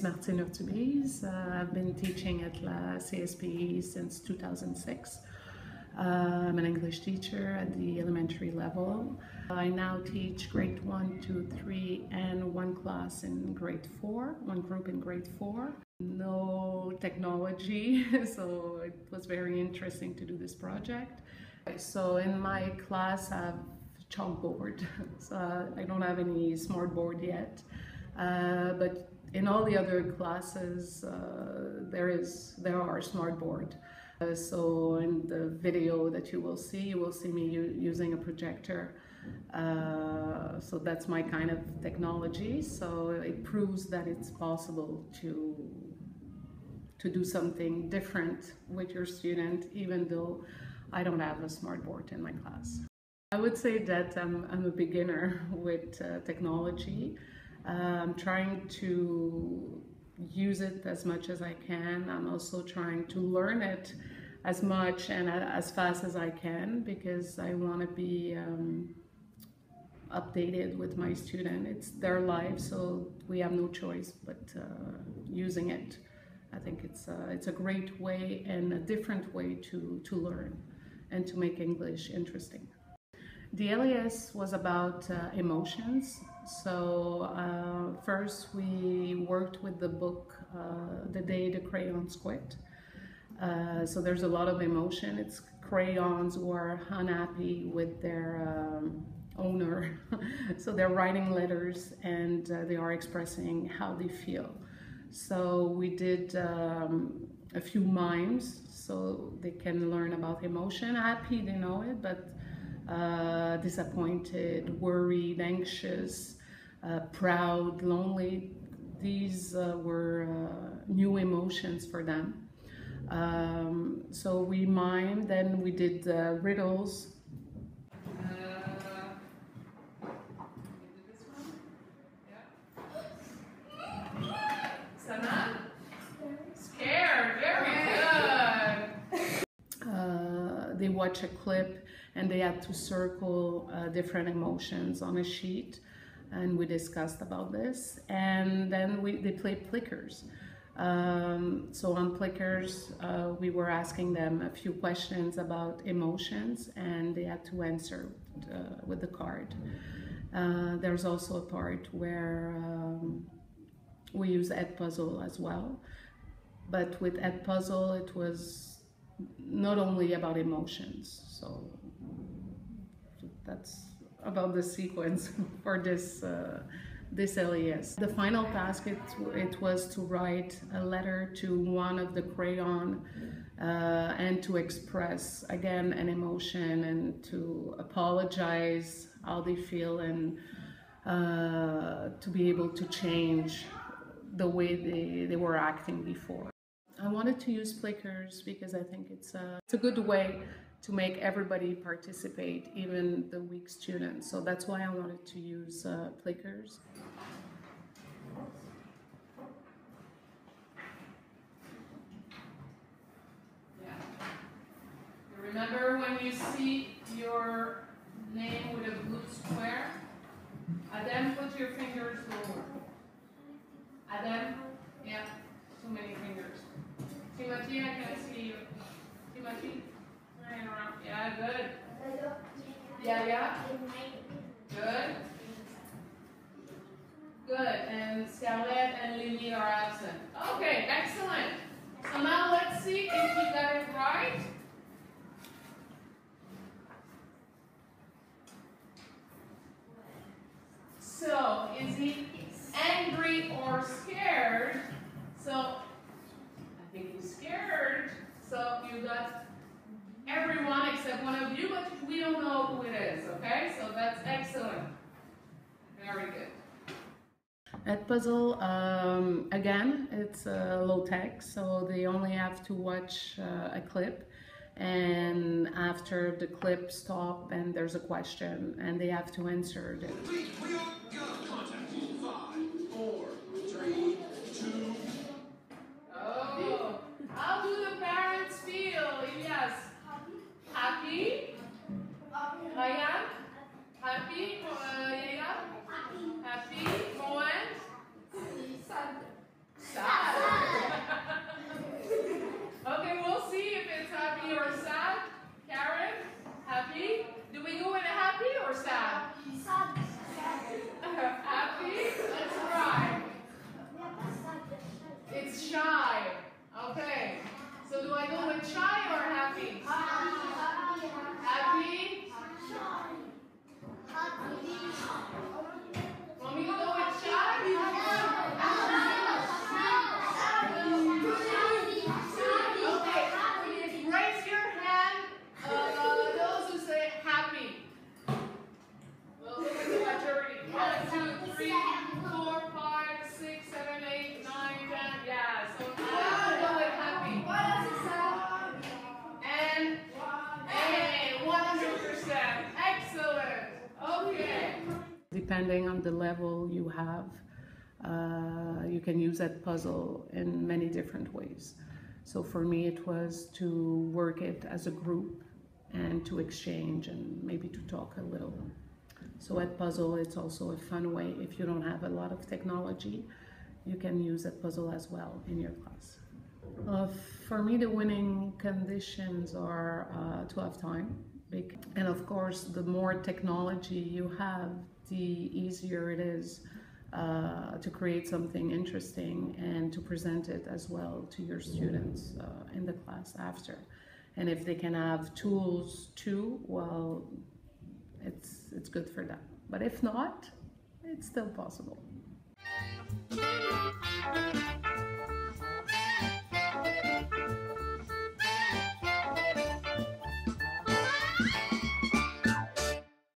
is Martine Hurtubise. Uh, I've been teaching at La CSPI since 2006. Uh, I'm an English teacher at the elementary level. I now teach grade 1, 2, 3 and one class in grade 4, one group in grade 4. No technology, so it was very interesting to do this project. So in my class I have chalkboard, so I don't have any smart board yet. Uh, but in all the other classes, uh, there is there are smart board. Uh, so in the video that you will see, you will see me using a projector. Uh, so that's my kind of technology. So it proves that it's possible to to do something different with your student, even though I don't have a smart board in my class. I would say that I'm, I'm a beginner with uh, technology. I'm trying to use it as much as I can. I'm also trying to learn it as much and as fast as I can because I want to be um, updated with my student. It's their life, so we have no choice but uh, using it. I think it's a, it's a great way and a different way to, to learn and to make English interesting. The LES was about uh, emotions so uh, first we worked with the book uh, The Day the Crayons Quit. Uh, so there's a lot of emotion. It's crayons who are unhappy with their um, owner. so they're writing letters and uh, they are expressing how they feel. So we did um, a few mimes so they can learn about emotion. Happy, they know it, but uh, disappointed, worried, anxious, uh, proud, lonely. These uh, were uh, new emotions for them. Um, so we mimed, then we did riddles. Scared, very good. They watch a clip and they had to circle uh, different emotions on a sheet and we discussed about this. And then we they played Plickers. Um, so on Plickers, uh, we were asking them a few questions about emotions, and they had to answer uh, with the card. Uh, there's also a part where um, we use EDpuzzle as well, but with EDpuzzle it was not only about emotions. So that's about the sequence for this uh, this LES. The final task it, it was to write a letter to one of the crayon uh, and to express again an emotion and to apologize how they feel and uh, to be able to change the way they, they were acting before. I wanted to use Plickers because I think it's a, it's a good way to make everybody participate, even the weak students. So that's why I wanted to use uh. Yeah. Remember when you see your name with a blue square? And then put your fingers lower. then Yeah, too many fingers. Timothy, I can see you. Timothy? Yeah, good. Yeah, yeah. Good. Good. And Scarlett and Lily are absent. Okay, excellent. So now let's see if you got it right. So, is he angry or scared? So, I think he's scared. So, you got everyone except one of you, but we don't know who it is, okay? So that's excellent. Very good. Edpuzzle, um, again, it's uh, low tech, so they only have to watch uh, a clip and after the clip stop and there's a question and they have to answer it. Depending on the level you have, uh, you can use EDpuzzle in many different ways. So for me, it was to work it as a group and to exchange and maybe to talk a little. So EDpuzzle, it's also a fun way. If you don't have a lot of technology, you can use EDpuzzle as well in your class. Uh, for me, the winning conditions are uh, to have time. And of course, the more technology you have, the easier it is uh, to create something interesting and to present it as well to your students uh, in the class after. And if they can have tools too, well, it's, it's good for them. But if not, it's still possible.